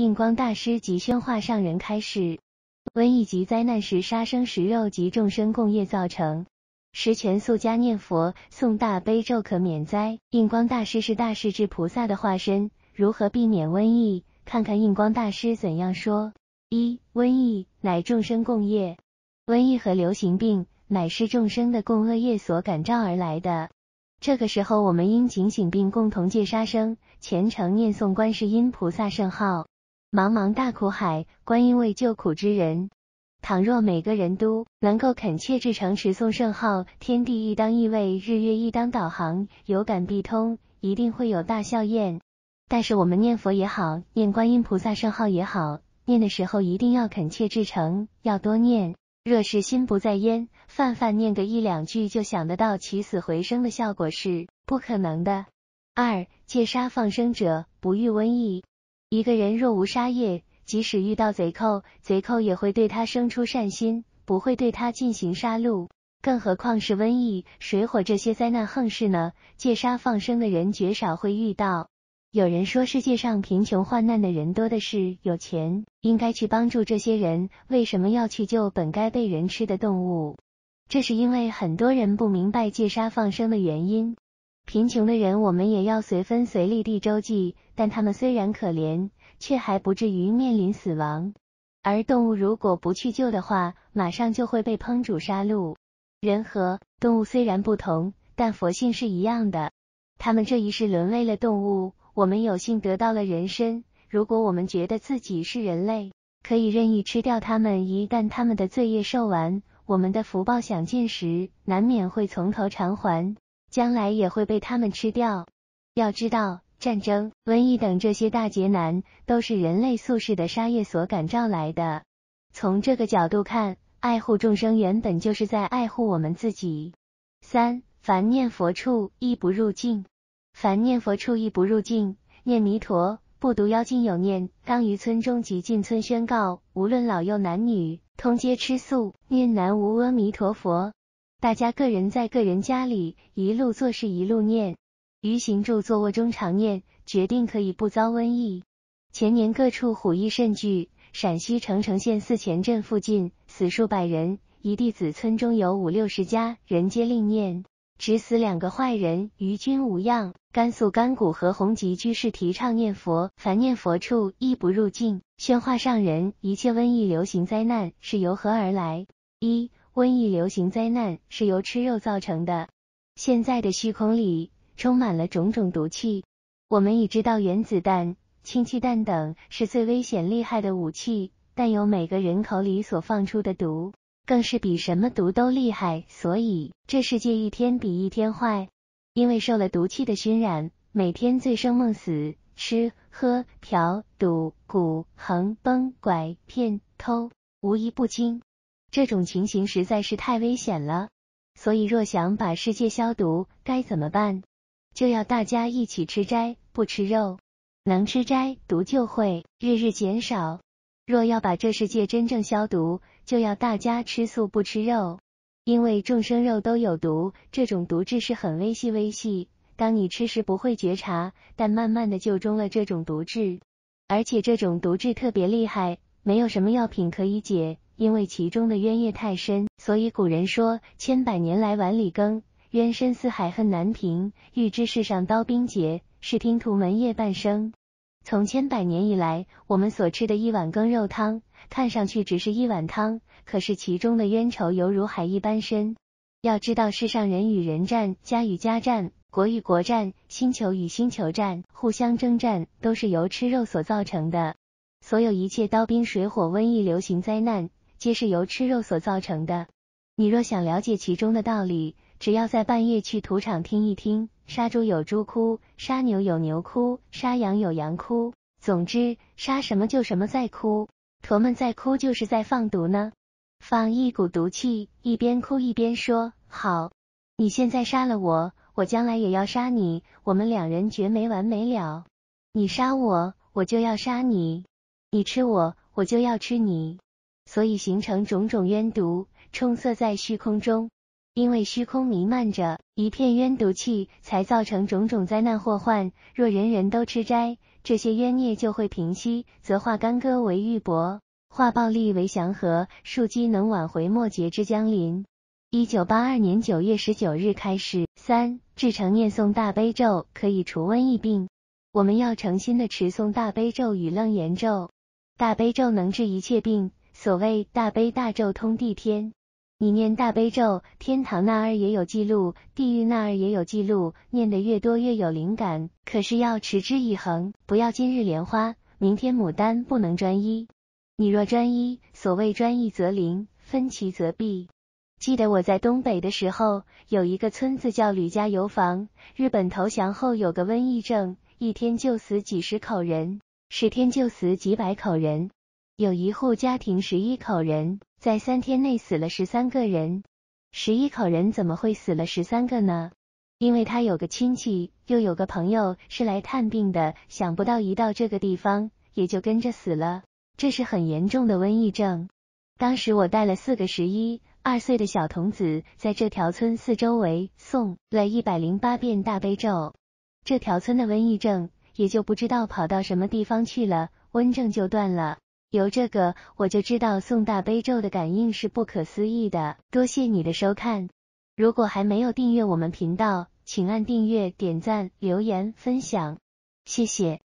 印光大师及宣化上人开示：瘟疫及灾难是杀生食肉及众生共业造成，十全素加念佛诵大悲咒可免灾。印光大师是大势至菩萨的化身，如何避免瘟疫？看看印光大师怎样说：一、瘟疫乃众生共业，瘟疫和流行病乃是众生的共恶业所感召而来的。这个时候，我们应警醒并共同戒杀生，虔诚念诵观世音菩萨圣号。茫茫大苦海，观音为救苦之人。倘若每个人都能够恳切至诚持诵圣号，天地亦当异位，日月亦当导航，有感必通，一定会有大效验。但是我们念佛也好，念观音菩萨圣号也好，念的时候一定要恳切至诚，要多念。若是心不在焉，泛泛念个一两句就想得到起死回生的效果是不可能的。二戒杀放生者不遇瘟疫。一个人若无杀业，即使遇到贼寇，贼寇也会对他生出善心，不会对他进行杀戮。更何况是瘟疫、水火这些灾难横事呢？戒杀放生的人绝少会遇到。有人说，世界上贫穷患难的人多的是，有钱应该去帮助这些人，为什么要去救本该被人吃的动物？这是因为很多人不明白戒杀放生的原因。贫穷的人，我们也要随分随力地周济，但他们虽然可怜，却还不至于面临死亡。而动物如果不去救的话，马上就会被烹煮杀戮。人和动物虽然不同，但佛性是一样的，他们这一世沦为了动物。我们有幸得到了人身，如果我们觉得自己是人类，可以任意吃掉他们。一旦他们的罪业受完，我们的福报享尽时，难免会从头偿还，将来也会被他们吃掉。要知道，战争、瘟疫等这些大劫难，都是人类宿世的杀业所感召来的。从这个角度看，爱护众生原本就是在爱护我们自己。三，凡念佛处，亦不入境。凡念佛处亦不入境，念弥陀不独妖精有念，当于村中及进村宣告，无论老幼男女，通皆吃素，念南无阿弥陀佛。大家个人在个人家里，一路做事一路念，于行住坐卧中常念，决定可以不遭瘟疫。前年各处虎疫甚剧，陕西澄城县四前镇附近死数百人，一弟子村中有五六十家人皆令念。只死两个坏人，余均无恙。甘肃甘谷和弘吉居士提倡念佛，凡念佛处亦不入境。宣化上人，一切瘟疫流行灾难是由何而来？一、瘟疫流行灾难是由吃肉造成的。现在的虚空里充满了种种毒气，我们已知道原子弹、氢气弹等是最危险厉害的武器，但有每个人口里所放出的毒。更是比什么毒都厉害，所以这世界一天比一天坏。因为受了毒气的熏染，每天醉生梦死，吃喝嫖赌蛊横崩拐骗偷，无一不精。这种情形实在是太危险了。所以若想把世界消毒，该怎么办？就要大家一起吃斋，不吃肉。能吃斋，毒就会日日减少。若要把这世界真正消毒，就要大家吃素不吃肉，因为众生肉都有毒，这种毒质是很微细微细。当你吃时不会觉察，但慢慢的就中了这种毒质，而且这种毒质特别厉害，没有什么药品可以解，因为其中的冤业太深。所以古人说千百年来碗里羹，冤深似海恨难平。欲知世上刀兵劫，是听屠门夜半声。从千百年以来，我们所吃的一碗羹肉汤，看上去只是一碗汤，可是其中的冤仇犹如海一般深。要知道，世上人与人战，家与家战，国与国战，星球与星球战，互相征战，都是由吃肉所造成的。所有一切刀兵水火瘟疫流行灾难，皆是由吃肉所造成的。你若想了解其中的道理，只要在半夜去屠场听一听。杀猪有猪哭，杀牛有牛哭，杀羊有羊哭。总之，杀什么就什么在哭。驼们在哭，就是在放毒呢，放一股毒气，一边哭一边说：“好，你现在杀了我，我将来也要杀你，我们两人绝没完没了。你杀我，我就要杀你；你吃我，我就要吃你。所以形成种种冤毒，充塞在虚空中。”因为虚空弥漫着一片冤毒气，才造成种种灾难祸患。若人人都吃斋，这些冤孽就会平息，则化干戈为玉帛，化暴力为祥和，庶几能挽回末节之将临。一九八二年九月十九日开始，三至诚念诵大悲咒可以除瘟疫病。我们要诚心的持诵大悲咒与楞严咒，大悲咒能治一切病。所谓大悲大咒通地天，你念大悲咒，天堂那儿也有记录，地狱那儿也有记录，念得越多越有灵感。可是要持之以恒，不要今日莲花，明天牡丹，不能专一。你若专一，所谓专一则灵，分歧则弊。记得我在东北的时候，有一个村子叫吕家油坊。日本投降后有个瘟疫症，一天就死几十口人，十天就死几百口人。有一户家庭十一口人，在三天内死了十三个人。十一口人怎么会死了十三个呢？因为他有个亲戚，又有个朋友是来探病的，想不到一到这个地方，也就跟着死了。这是很严重的瘟疫症。当时我带了四个十一。二岁的小童子在这条村四周围诵了一百零八遍大悲咒，这条村的瘟疫症也就不知道跑到什么地方去了，瘟症就断了。由这个我就知道宋大悲咒的感应是不可思议的。多谢你的收看，如果还没有订阅我们频道，请按订阅、点赞、留言、分享，谢谢。